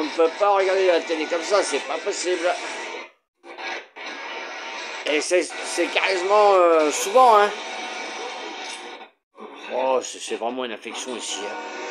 On ne peut pas regarder la télé comme ça, c'est pas possible. Et c'est carrément euh, souvent, hein. Oh, c'est vraiment une infection ici. Hein.